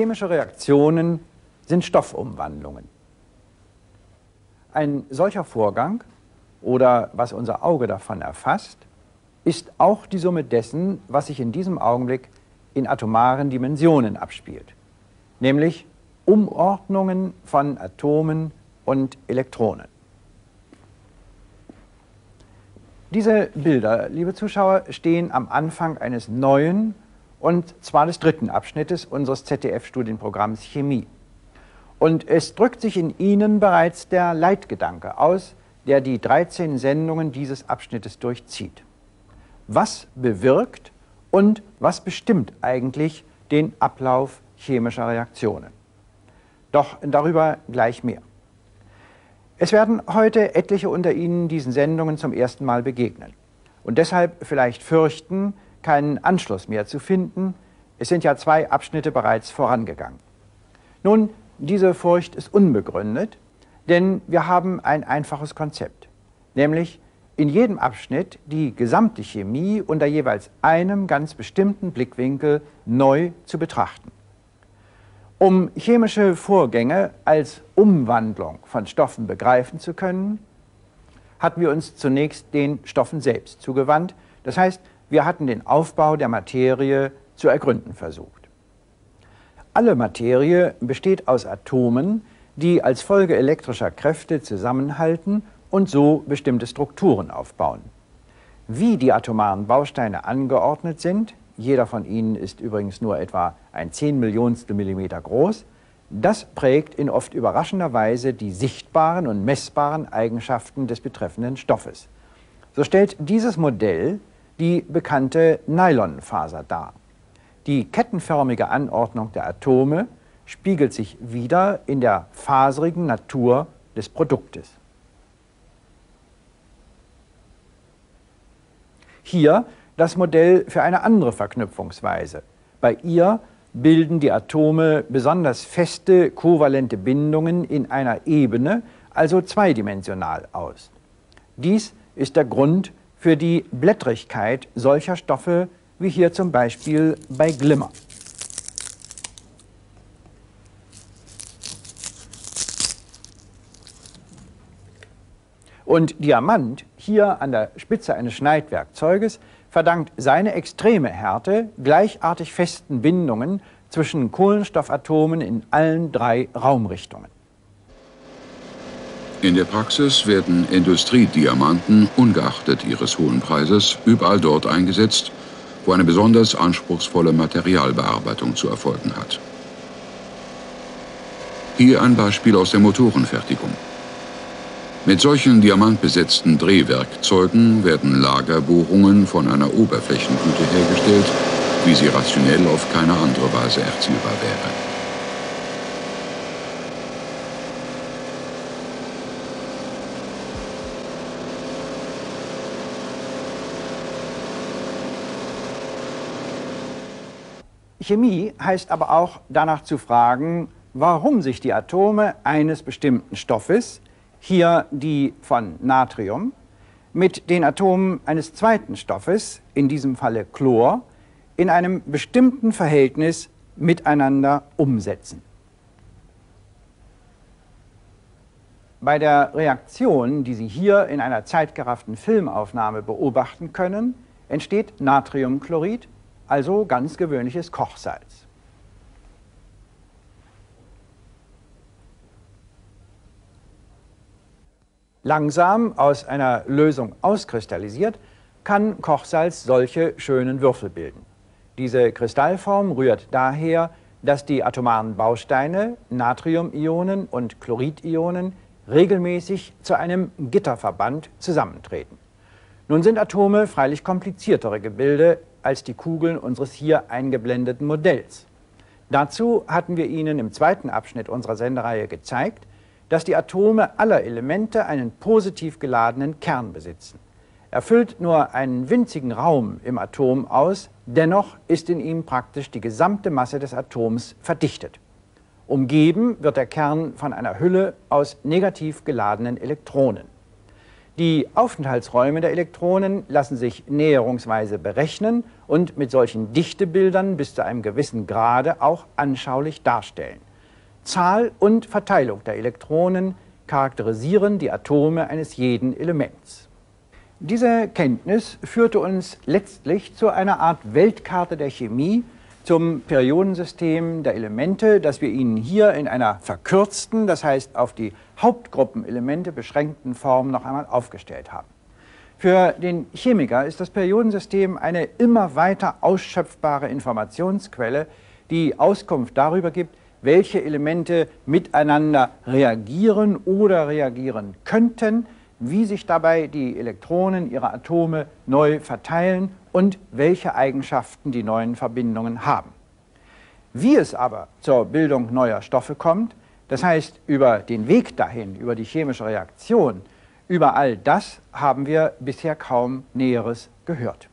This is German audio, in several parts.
Chemische Reaktionen sind Stoffumwandlungen. Ein solcher Vorgang oder was unser Auge davon erfasst, ist auch die Summe dessen, was sich in diesem Augenblick in atomaren Dimensionen abspielt, nämlich Umordnungen von Atomen und Elektronen. Diese Bilder, liebe Zuschauer, stehen am Anfang eines neuen und zwar des dritten Abschnittes unseres ZDF-Studienprogramms Chemie. Und es drückt sich in ihnen bereits der Leitgedanke aus, der die 13 Sendungen dieses Abschnittes durchzieht. Was bewirkt und was bestimmt eigentlich den Ablauf chemischer Reaktionen? Doch darüber gleich mehr. Es werden heute etliche unter Ihnen diesen Sendungen zum ersten Mal begegnen und deshalb vielleicht fürchten, keinen Anschluss mehr zu finden. Es sind ja zwei Abschnitte bereits vorangegangen. Nun, diese Furcht ist unbegründet, denn wir haben ein einfaches Konzept, nämlich in jedem Abschnitt die gesamte Chemie unter jeweils einem ganz bestimmten Blickwinkel neu zu betrachten. Um chemische Vorgänge als Umwandlung von Stoffen begreifen zu können, hatten wir uns zunächst den Stoffen selbst zugewandt. Das heißt, wir hatten den Aufbau der Materie zu ergründen versucht. Alle Materie besteht aus Atomen, die als Folge elektrischer Kräfte zusammenhalten und so bestimmte Strukturen aufbauen. Wie die atomaren Bausteine angeordnet sind, jeder von ihnen ist übrigens nur etwa ein Zehnmillionstel Millimeter groß, das prägt in oft überraschender Weise die sichtbaren und messbaren Eigenschaften des betreffenden Stoffes. So stellt dieses Modell die bekannte Nylonfaser dar. Die kettenförmige Anordnung der Atome spiegelt sich wieder in der faserigen Natur des Produktes. Hier das Modell für eine andere Verknüpfungsweise. Bei ihr bilden die Atome besonders feste kovalente Bindungen in einer Ebene, also zweidimensional aus. Dies ist der Grund für die Blättrigkeit solcher Stoffe wie hier zum Beispiel bei Glimmer. Und Diamant, hier an der Spitze eines Schneidwerkzeuges, verdankt seine extreme Härte gleichartig festen Bindungen zwischen Kohlenstoffatomen in allen drei Raumrichtungen. In der Praxis werden Industriediamanten ungeachtet ihres hohen Preises überall dort eingesetzt, wo eine besonders anspruchsvolle Materialbearbeitung zu erfolgen hat. Hier ein Beispiel aus der Motorenfertigung. Mit solchen diamantbesetzten Drehwerkzeugen werden Lagerbohrungen von einer Oberflächengüte hergestellt, wie sie rationell auf keine andere Weise erzielbar wäre. Chemie heißt aber auch danach zu fragen, warum sich die Atome eines bestimmten Stoffes hier die von Natrium, mit den Atomen eines zweiten Stoffes, in diesem Falle Chlor, in einem bestimmten Verhältnis miteinander umsetzen. Bei der Reaktion, die Sie hier in einer zeitgerafften Filmaufnahme beobachten können, entsteht Natriumchlorid, also ganz gewöhnliches Kochsalz. Langsam aus einer Lösung auskristallisiert, kann Kochsalz solche schönen Würfel bilden. Diese Kristallform rührt daher, dass die atomaren Bausteine, Natriumionen und Chloridionen, regelmäßig zu einem Gitterverband zusammentreten. Nun sind Atome freilich kompliziertere Gebilde als die Kugeln unseres hier eingeblendeten Modells. Dazu hatten wir Ihnen im zweiten Abschnitt unserer Sendereihe gezeigt, dass die Atome aller Elemente einen positiv geladenen Kern besitzen. Er füllt nur einen winzigen Raum im Atom aus, dennoch ist in ihm praktisch die gesamte Masse des Atoms verdichtet. Umgeben wird der Kern von einer Hülle aus negativ geladenen Elektronen. Die Aufenthaltsräume der Elektronen lassen sich näherungsweise berechnen und mit solchen Dichtebildern bis zu einem gewissen Grade auch anschaulich darstellen. Zahl und Verteilung der Elektronen charakterisieren die Atome eines jeden Elements. Diese Kenntnis führte uns letztlich zu einer Art Weltkarte der Chemie, zum Periodensystem der Elemente, das wir Ihnen hier in einer verkürzten, das heißt auf die Hauptgruppenelemente beschränkten Form noch einmal aufgestellt haben. Für den Chemiker ist das Periodensystem eine immer weiter ausschöpfbare Informationsquelle, die Auskunft darüber gibt, welche Elemente miteinander reagieren oder reagieren könnten, wie sich dabei die Elektronen ihrer Atome neu verteilen und welche Eigenschaften die neuen Verbindungen haben. Wie es aber zur Bildung neuer Stoffe kommt, das heißt über den Weg dahin, über die chemische Reaktion, über all das haben wir bisher kaum Näheres gehört.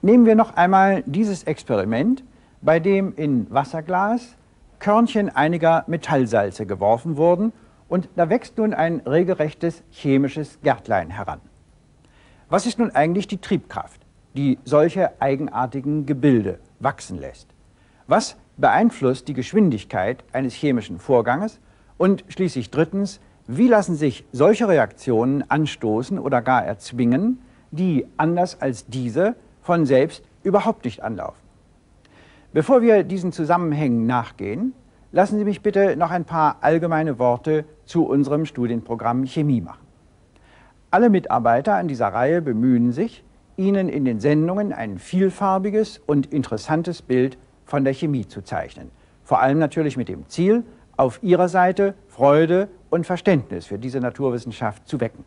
Nehmen wir noch einmal dieses Experiment, bei dem in Wasserglas Körnchen einiger Metallsalze geworfen wurden und da wächst nun ein regelrechtes chemisches Gärtlein heran. Was ist nun eigentlich die Triebkraft, die solche eigenartigen Gebilde wachsen lässt? Was beeinflusst die Geschwindigkeit eines chemischen Vorganges? Und schließlich drittens, wie lassen sich solche Reaktionen anstoßen oder gar erzwingen, die anders als diese von selbst überhaupt nicht anlaufen? Bevor wir diesen Zusammenhängen nachgehen, lassen Sie mich bitte noch ein paar allgemeine Worte zu unserem Studienprogramm Chemie machen. Alle Mitarbeiter an dieser Reihe bemühen sich, Ihnen in den Sendungen ein vielfarbiges und interessantes Bild von der Chemie zu zeichnen. Vor allem natürlich mit dem Ziel, auf Ihrer Seite Freude und Verständnis für diese Naturwissenschaft zu wecken.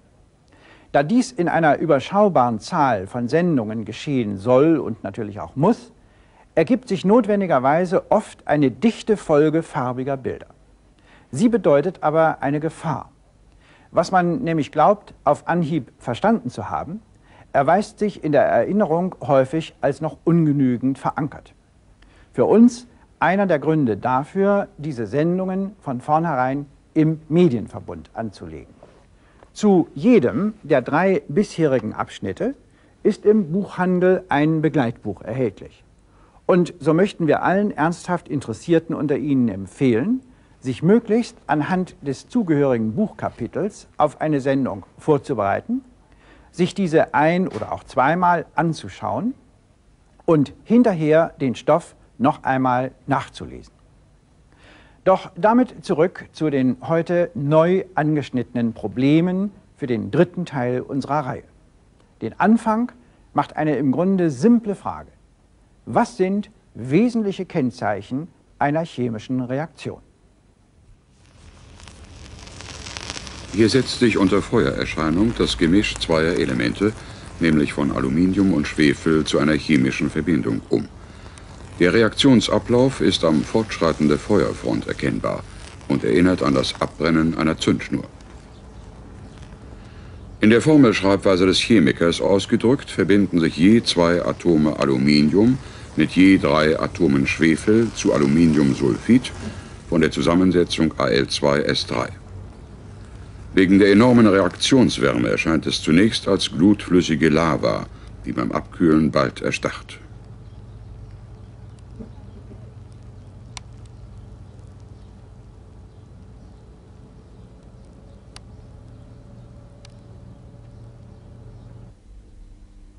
Da dies in einer überschaubaren Zahl von Sendungen geschehen soll und natürlich auch muss, ergibt sich notwendigerweise oft eine dichte Folge farbiger Bilder. Sie bedeutet aber eine Gefahr. Was man nämlich glaubt, auf Anhieb verstanden zu haben, erweist sich in der Erinnerung häufig als noch ungenügend verankert. Für uns einer der Gründe dafür, diese Sendungen von vornherein im Medienverbund anzulegen. Zu jedem der drei bisherigen Abschnitte ist im Buchhandel ein Begleitbuch erhältlich. Und so möchten wir allen ernsthaft Interessierten unter Ihnen empfehlen, sich möglichst anhand des zugehörigen Buchkapitels auf eine Sendung vorzubereiten, sich diese ein- oder auch zweimal anzuschauen und hinterher den Stoff noch einmal nachzulesen. Doch damit zurück zu den heute neu angeschnittenen Problemen für den dritten Teil unserer Reihe. Den Anfang macht eine im Grunde simple Frage. Was sind wesentliche Kennzeichen einer chemischen Reaktion? Hier setzt sich unter Feuererscheinung das Gemisch zweier Elemente, nämlich von Aluminium und Schwefel, zu einer chemischen Verbindung um. Der Reaktionsablauf ist am Fortschreiten der Feuerfront erkennbar und erinnert an das Abbrennen einer Zündschnur. In der Formelschreibweise des Chemikers ausgedrückt verbinden sich je zwei Atome Aluminium mit je drei Atomen Schwefel zu Aluminiumsulfid von der Zusammensetzung Al2S3. Wegen der enormen Reaktionswärme erscheint es zunächst als glutflüssige Lava, die beim Abkühlen bald erstarrt.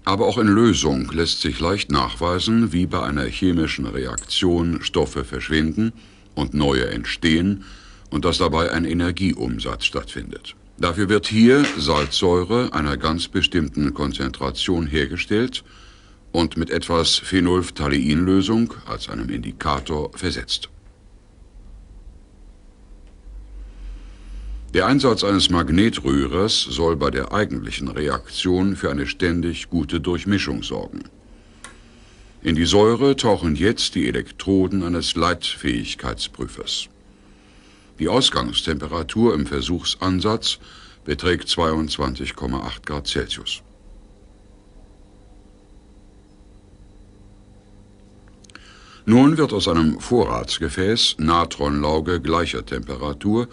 Aber auch in Lösung lässt sich leicht nachweisen, wie bei einer chemischen Reaktion Stoffe verschwinden und neue entstehen und dass dabei ein Energieumsatz stattfindet. Dafür wird hier Salzsäure einer ganz bestimmten Konzentration hergestellt und mit etwas Phenolphthalein-Lösung als einem Indikator versetzt. Der Einsatz eines Magnetrührers soll bei der eigentlichen Reaktion für eine ständig gute Durchmischung sorgen. In die Säure tauchen jetzt die Elektroden eines Leitfähigkeitsprüfers. Die Ausgangstemperatur im Versuchsansatz beträgt 22,8 Grad Celsius. Nun wird aus einem Vorratsgefäß Natronlauge gleicher Temperatur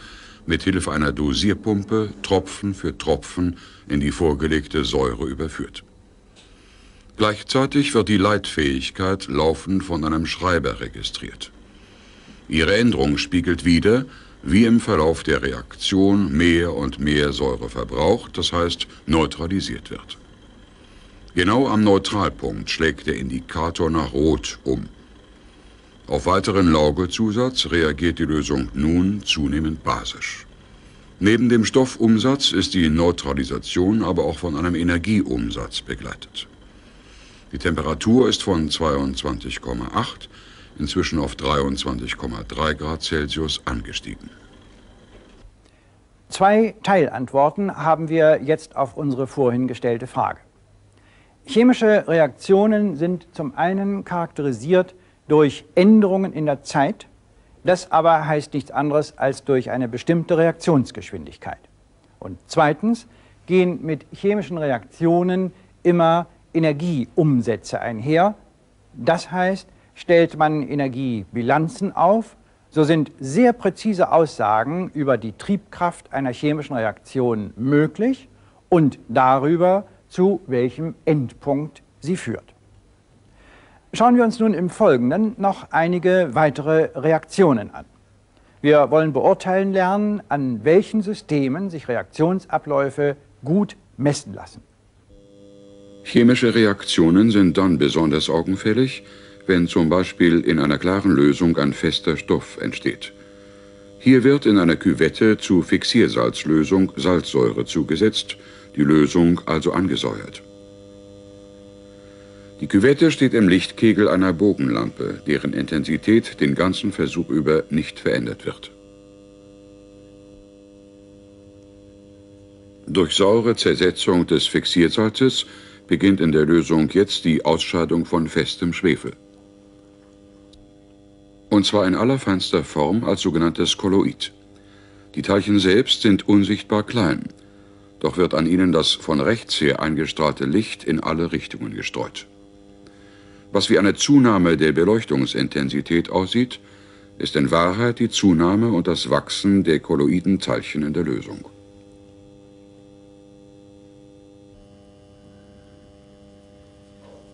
mit Hilfe einer Dosierpumpe Tropfen für Tropfen in die vorgelegte Säure überführt. Gleichzeitig wird die Leitfähigkeit laufend von einem Schreiber registriert. Ihre Änderung spiegelt wider, wie im Verlauf der Reaktion mehr und mehr Säure verbraucht, das heißt neutralisiert wird. Genau am Neutralpunkt schlägt der Indikator nach Rot um. Auf weiteren Laugezusatz reagiert die Lösung nun zunehmend basisch. Neben dem Stoffumsatz ist die Neutralisation aber auch von einem Energieumsatz begleitet. Die Temperatur ist von 22,8 inzwischen auf 23,3 Grad Celsius angestiegen. Zwei Teilantworten haben wir jetzt auf unsere vorhin gestellte Frage. Chemische Reaktionen sind zum einen charakterisiert durch Änderungen in der Zeit, das aber heißt nichts anderes als durch eine bestimmte Reaktionsgeschwindigkeit. Und zweitens gehen mit chemischen Reaktionen immer Energieumsätze einher. Das heißt, stellt man Energiebilanzen auf, so sind sehr präzise Aussagen über die Triebkraft einer chemischen Reaktion möglich und darüber, zu welchem Endpunkt sie führt. Schauen wir uns nun im Folgenden noch einige weitere Reaktionen an. Wir wollen beurteilen lernen, an welchen Systemen sich Reaktionsabläufe gut messen lassen. Chemische Reaktionen sind dann besonders augenfällig, wenn zum Beispiel in einer klaren Lösung ein fester Stoff entsteht. Hier wird in einer Küvette zu Fixiersalzlösung Salzsäure zugesetzt, die Lösung also angesäuert. Die Küvette steht im Lichtkegel einer Bogenlampe, deren Intensität den ganzen Versuch über nicht verändert wird. Durch saure Zersetzung des Fixiersalzes beginnt in der Lösung jetzt die Ausscheidung von festem Schwefel. Und zwar in allerfeinster Form als sogenanntes Kolloid. Die Teilchen selbst sind unsichtbar klein, doch wird an ihnen das von rechts her eingestrahlte Licht in alle Richtungen gestreut. Was wie eine Zunahme der Beleuchtungsintensität aussieht, ist in Wahrheit die Zunahme und das Wachsen der kolloiden Teilchen in der Lösung.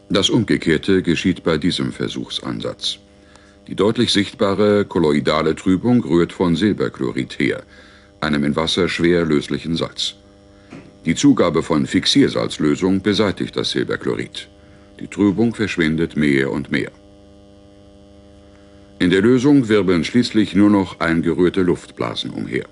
Das Umgekehrte geschieht bei diesem Versuchsansatz. Die deutlich sichtbare kolloidale Trübung rührt von Silberchlorid her, einem in Wasser schwer löslichen Salz. Die Zugabe von Fixiersalzlösung beseitigt das Silberchlorid. Die Trübung verschwindet mehr und mehr. In der Lösung wirbeln schließlich nur noch eingerührte Luftblasen umher.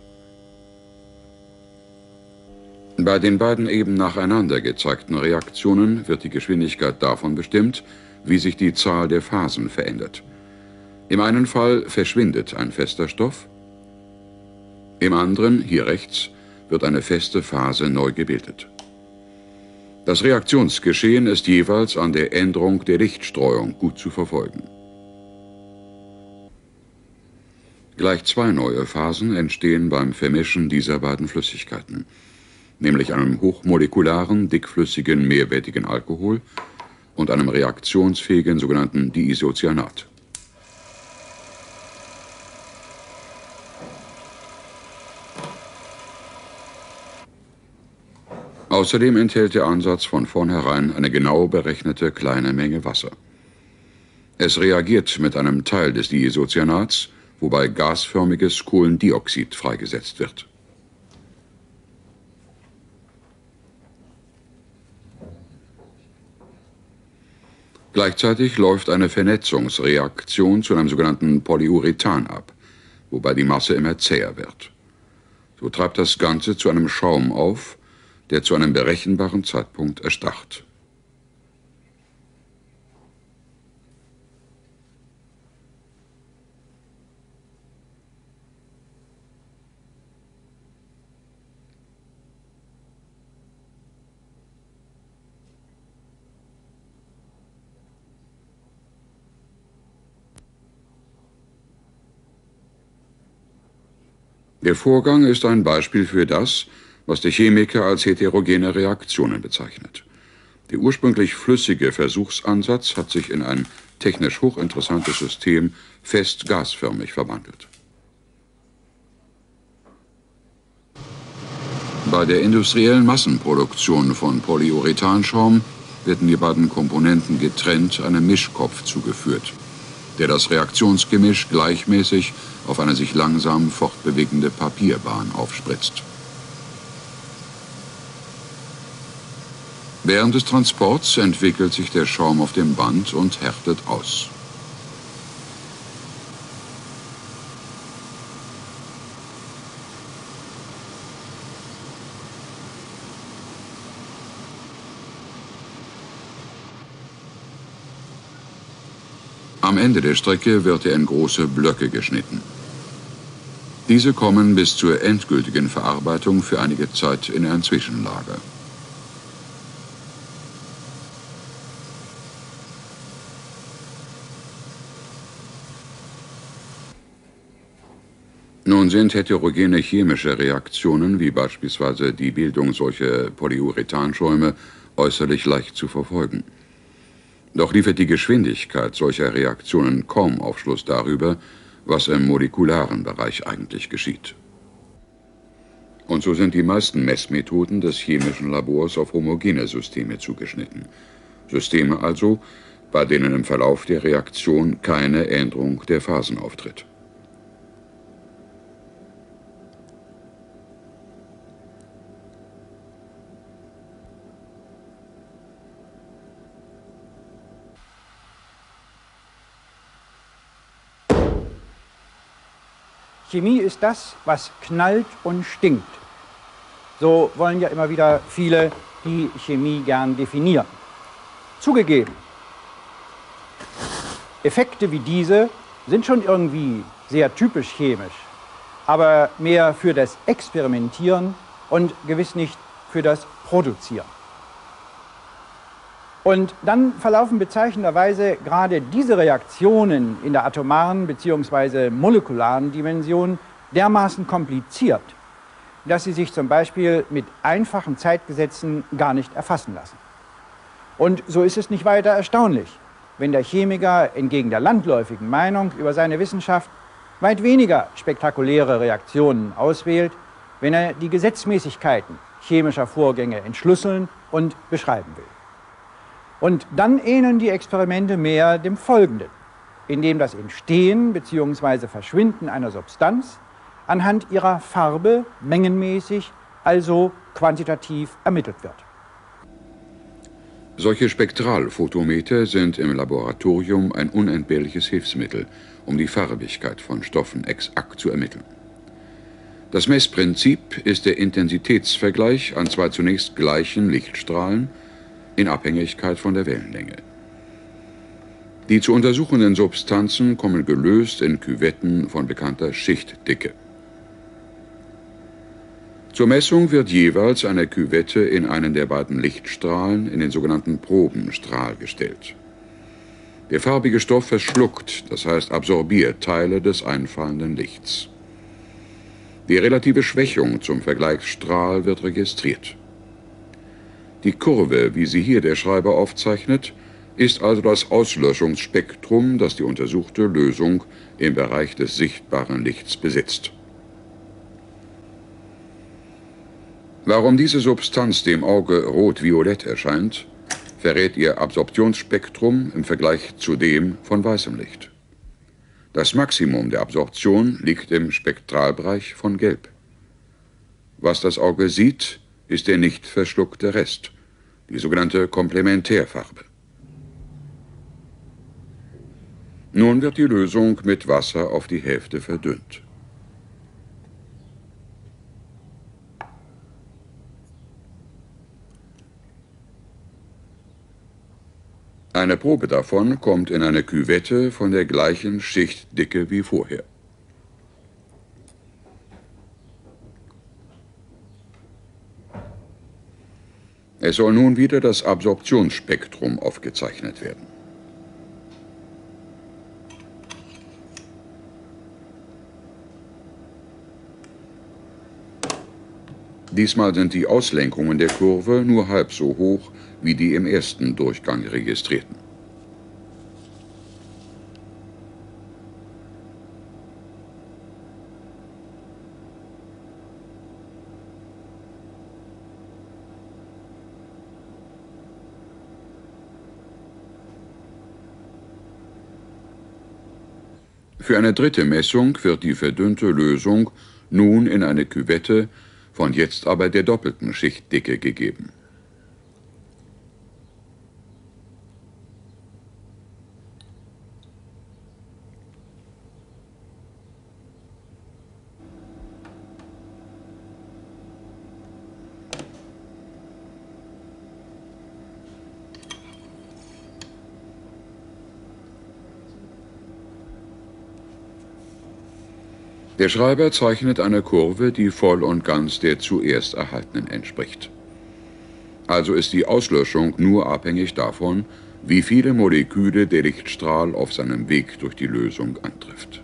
Bei den beiden eben nacheinander gezeigten Reaktionen wird die Geschwindigkeit davon bestimmt, wie sich die Zahl der Phasen verändert. Im einen Fall verschwindet ein fester Stoff, im anderen, hier rechts, wird eine feste Phase neu gebildet. Das Reaktionsgeschehen ist jeweils an der Änderung der Lichtstreuung gut zu verfolgen. Gleich zwei neue Phasen entstehen beim Vermischen dieser beiden Flüssigkeiten, nämlich einem hochmolekularen, dickflüssigen, mehrwertigen Alkohol und einem reaktionsfähigen sogenannten Diisocyanat. Außerdem enthält der Ansatz von vornherein eine genau berechnete kleine Menge Wasser. Es reagiert mit einem Teil des Diisocyanats, wobei gasförmiges Kohlendioxid freigesetzt wird. Gleichzeitig läuft eine Vernetzungsreaktion zu einem sogenannten Polyurethan ab, wobei die Masse immer zäher wird. So treibt das Ganze zu einem Schaum auf, der zu einem berechenbaren Zeitpunkt erstarrt. Der Vorgang ist ein Beispiel für das, was der Chemiker als heterogene Reaktionen bezeichnet. Der ursprünglich flüssige Versuchsansatz hat sich in ein technisch hochinteressantes System fest gasförmig verwandelt. Bei der industriellen Massenproduktion von Polyurethanschaum werden die beiden Komponenten getrennt einem Mischkopf zugeführt, der das Reaktionsgemisch gleichmäßig auf eine sich langsam fortbewegende Papierbahn aufspritzt. Während des Transports entwickelt sich der Schaum auf dem Band und härtet aus. Am Ende der Strecke wird er in große Blöcke geschnitten. Diese kommen bis zur endgültigen Verarbeitung für einige Zeit in ein Zwischenlager. Nun sind heterogene chemische Reaktionen, wie beispielsweise die Bildung solcher Polyurethanschäume, äußerlich leicht zu verfolgen. Doch liefert die Geschwindigkeit solcher Reaktionen kaum Aufschluss darüber, was im molekularen Bereich eigentlich geschieht. Und so sind die meisten Messmethoden des chemischen Labors auf homogene Systeme zugeschnitten. Systeme also, bei denen im Verlauf der Reaktion keine Änderung der Phasen auftritt. Chemie ist das, was knallt und stinkt. So wollen ja immer wieder viele die Chemie gern definieren. Zugegeben, Effekte wie diese sind schon irgendwie sehr typisch chemisch, aber mehr für das Experimentieren und gewiss nicht für das Produzieren. Und dann verlaufen bezeichnenderweise gerade diese Reaktionen in der atomaren bzw. molekularen Dimension dermaßen kompliziert, dass sie sich zum Beispiel mit einfachen Zeitgesetzen gar nicht erfassen lassen. Und so ist es nicht weiter erstaunlich, wenn der Chemiker entgegen der landläufigen Meinung über seine Wissenschaft weit weniger spektakuläre Reaktionen auswählt, wenn er die Gesetzmäßigkeiten chemischer Vorgänge entschlüsseln und beschreiben will. Und dann ähneln die Experimente mehr dem Folgenden, indem das Entstehen bzw. Verschwinden einer Substanz anhand ihrer Farbe mengenmäßig, also quantitativ ermittelt wird. Solche Spektralphotometer sind im Laboratorium ein unentbehrliches Hilfsmittel, um die Farbigkeit von Stoffen exakt zu ermitteln. Das Messprinzip ist der Intensitätsvergleich an zwei zunächst gleichen Lichtstrahlen in Abhängigkeit von der Wellenlänge. Die zu untersuchenden Substanzen kommen gelöst in Küvetten von bekannter Schichtdicke. Zur Messung wird jeweils eine Küvette in einen der beiden Lichtstrahlen in den sogenannten Probenstrahl gestellt. Der farbige Stoff verschluckt, das heißt absorbiert Teile des einfallenden Lichts. Die relative Schwächung zum Vergleichsstrahl wird registriert. Die Kurve, wie sie hier der Schreiber aufzeichnet, ist also das Auslöschungsspektrum, das die untersuchte Lösung im Bereich des sichtbaren Lichts besitzt. Warum diese Substanz dem Auge rot-violett erscheint, verrät ihr Absorptionsspektrum im Vergleich zu dem von weißem Licht. Das Maximum der Absorption liegt im Spektralbereich von Gelb. Was das Auge sieht, ist der nicht verschluckte Rest, die sogenannte Komplementärfarbe. Nun wird die Lösung mit Wasser auf die Hälfte verdünnt. Eine Probe davon kommt in eine Küvette von der gleichen Schichtdicke wie vorher. Es soll nun wieder das Absorptionsspektrum aufgezeichnet werden. Diesmal sind die Auslenkungen der Kurve nur halb so hoch wie die im ersten Durchgang registrierten. Für eine dritte Messung wird die verdünnte Lösung nun in eine Küvette von jetzt aber der doppelten Schichtdicke gegeben. Der Schreiber zeichnet eine Kurve, die voll und ganz der zuerst erhaltenen entspricht. Also ist die Auslöschung nur abhängig davon, wie viele Moleküle der Lichtstrahl auf seinem Weg durch die Lösung antrifft.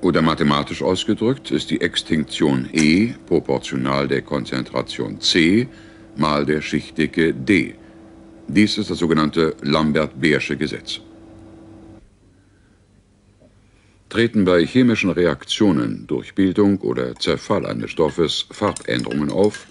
Oder mathematisch ausgedrückt ist die Extinktion E proportional der Konzentration C mal der Schichtdicke D. Dies ist das sogenannte Lambert-Beersche Gesetz. Treten bei chemischen Reaktionen durch Bildung oder Zerfall eines Stoffes Farbänderungen auf,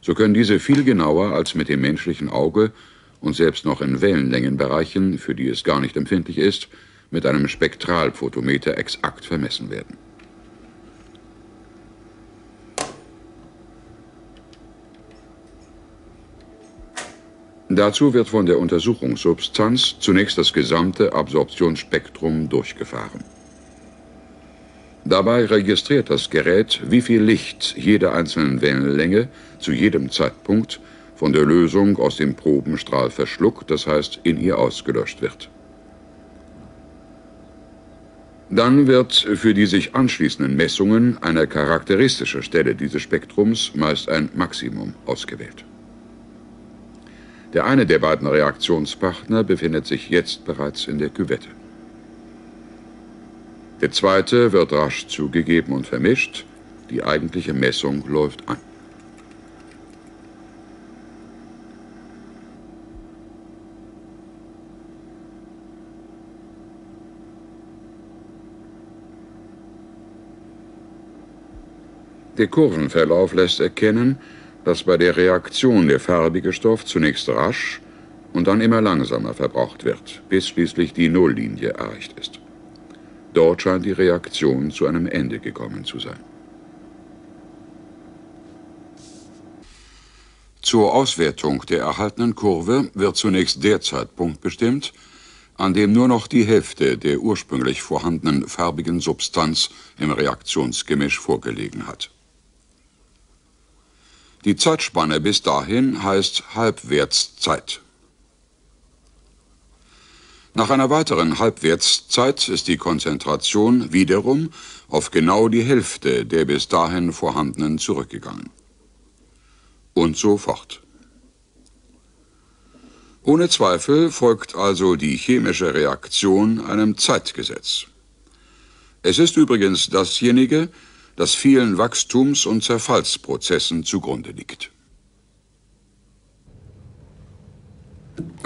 so können diese viel genauer als mit dem menschlichen Auge und selbst noch in Wellenlängenbereichen, für die es gar nicht empfindlich ist, mit einem Spektralphotometer exakt vermessen werden. Dazu wird von der Untersuchungssubstanz zunächst das gesamte Absorptionsspektrum durchgefahren. Dabei registriert das Gerät, wie viel Licht jeder einzelnen Wellenlänge zu jedem Zeitpunkt von der Lösung aus dem Probenstrahl verschluckt, das heißt in ihr ausgelöscht wird. Dann wird für die sich anschließenden Messungen eine charakteristische Stelle dieses Spektrums, meist ein Maximum, ausgewählt. Der eine der beiden Reaktionspartner befindet sich jetzt bereits in der Küvette. Der zweite wird rasch zugegeben und vermischt. Die eigentliche Messung läuft an. Der Kurvenverlauf lässt erkennen, dass bei der Reaktion der farbige Stoff zunächst rasch und dann immer langsamer verbraucht wird, bis schließlich die Nulllinie erreicht ist. Dort scheint die Reaktion zu einem Ende gekommen zu sein. Zur Auswertung der erhaltenen Kurve wird zunächst der Zeitpunkt bestimmt, an dem nur noch die Hälfte der ursprünglich vorhandenen farbigen Substanz im Reaktionsgemisch vorgelegen hat. Die Zeitspanne bis dahin heißt Halbwertszeit. Nach einer weiteren Halbwertszeit ist die Konzentration wiederum auf genau die Hälfte der bis dahin vorhandenen zurückgegangen. Und so fort. Ohne Zweifel folgt also die chemische Reaktion einem Zeitgesetz. Es ist übrigens dasjenige, das vielen Wachstums- und Zerfallsprozessen zugrunde liegt.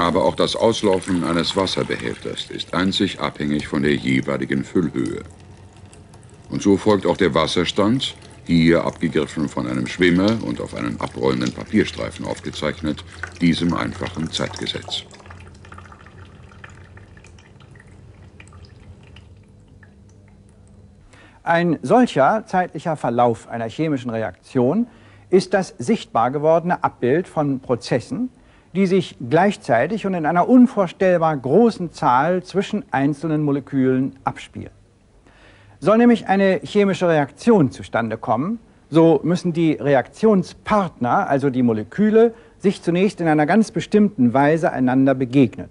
Aber auch das Auslaufen eines Wasserbehälters ist einzig abhängig von der jeweiligen Füllhöhe. Und so folgt auch der Wasserstand, hier abgegriffen von einem Schwimmer und auf einen abrollenden Papierstreifen aufgezeichnet, diesem einfachen Zeitgesetz. Ein solcher zeitlicher Verlauf einer chemischen Reaktion ist das sichtbar gewordene Abbild von Prozessen, die sich gleichzeitig und in einer unvorstellbar großen Zahl zwischen einzelnen Molekülen abspielen. Soll nämlich eine chemische Reaktion zustande kommen, so müssen die Reaktionspartner, also die Moleküle, sich zunächst in einer ganz bestimmten Weise einander begegnen.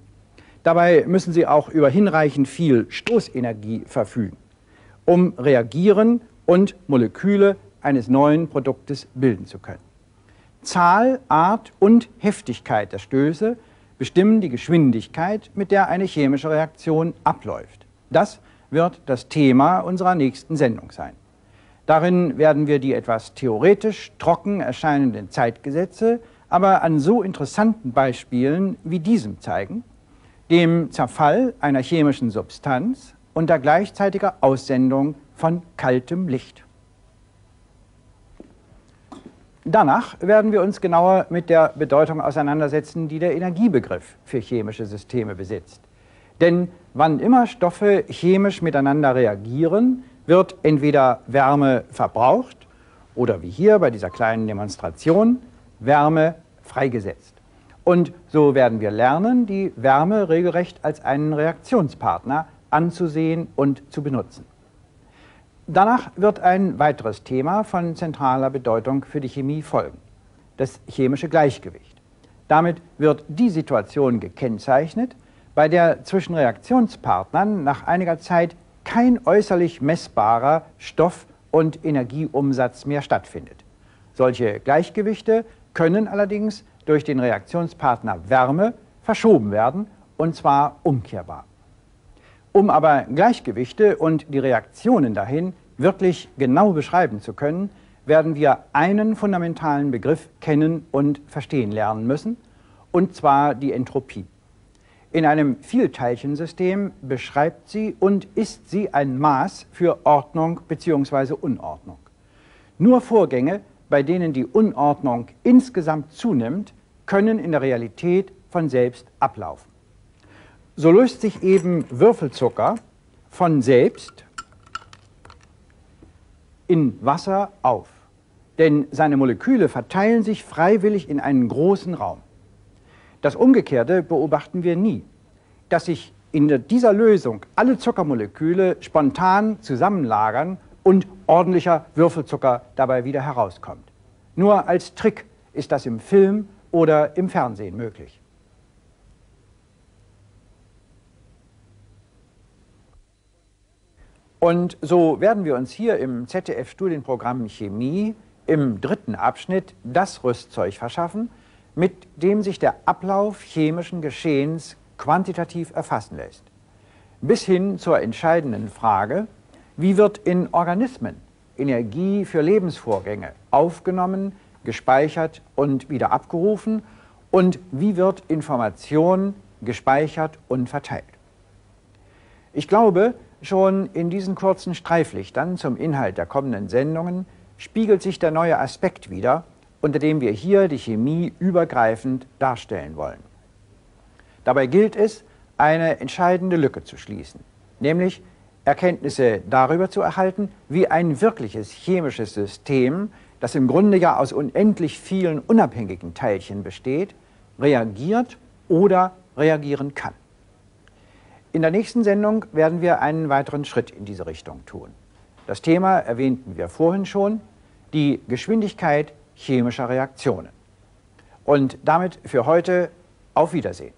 Dabei müssen sie auch über hinreichend viel Stoßenergie verfügen, um reagieren und Moleküle eines neuen Produktes bilden zu können. Zahl, Art und Heftigkeit der Stöße bestimmen die Geschwindigkeit, mit der eine chemische Reaktion abläuft. Das wird das Thema unserer nächsten Sendung sein. Darin werden wir die etwas theoretisch trocken erscheinenden Zeitgesetze aber an so interessanten Beispielen wie diesem zeigen, dem Zerfall einer chemischen Substanz unter gleichzeitiger Aussendung von kaltem Licht. Danach werden wir uns genauer mit der Bedeutung auseinandersetzen, die der Energiebegriff für chemische Systeme besitzt. Denn wann immer Stoffe chemisch miteinander reagieren, wird entweder Wärme verbraucht oder wie hier bei dieser kleinen Demonstration Wärme freigesetzt. Und so werden wir lernen, die Wärme regelrecht als einen Reaktionspartner anzusehen und zu benutzen. Danach wird ein weiteres Thema von zentraler Bedeutung für die Chemie folgen, das chemische Gleichgewicht. Damit wird die Situation gekennzeichnet, bei der zwischen Reaktionspartnern nach einiger Zeit kein äußerlich messbarer Stoff- und Energieumsatz mehr stattfindet. Solche Gleichgewichte können allerdings durch den Reaktionspartner Wärme verschoben werden, und zwar umkehrbar. Um aber Gleichgewichte und die Reaktionen dahin wirklich genau beschreiben zu können, werden wir einen fundamentalen Begriff kennen und verstehen lernen müssen, und zwar die Entropie. In einem Vielteilchensystem beschreibt sie und ist sie ein Maß für Ordnung bzw. Unordnung. Nur Vorgänge, bei denen die Unordnung insgesamt zunimmt, können in der Realität von selbst ablaufen. So löst sich eben Würfelzucker von selbst in Wasser auf, denn seine Moleküle verteilen sich freiwillig in einen großen Raum. Das Umgekehrte beobachten wir nie, dass sich in dieser Lösung alle Zuckermoleküle spontan zusammenlagern und ordentlicher Würfelzucker dabei wieder herauskommt. Nur als Trick ist das im Film oder im Fernsehen möglich. Und so werden wir uns hier im ZDF-Studienprogramm Chemie im dritten Abschnitt das Rüstzeug verschaffen, mit dem sich der Ablauf chemischen Geschehens quantitativ erfassen lässt. Bis hin zur entscheidenden Frage, wie wird in Organismen Energie für Lebensvorgänge aufgenommen, gespeichert und wieder abgerufen und wie wird Information gespeichert und verteilt. Ich glaube, schon in diesen kurzen Streiflichtern zum Inhalt der kommenden Sendungen spiegelt sich der neue Aspekt wider, unter dem wir hier die Chemie übergreifend darstellen wollen. Dabei gilt es, eine entscheidende Lücke zu schließen, nämlich Erkenntnisse darüber zu erhalten, wie ein wirkliches chemisches System, das im Grunde ja aus unendlich vielen unabhängigen Teilchen besteht, reagiert oder reagieren kann. In der nächsten Sendung werden wir einen weiteren Schritt in diese Richtung tun. Das Thema erwähnten wir vorhin schon, die Geschwindigkeit chemischer Reaktionen. Und damit für heute auf Wiedersehen.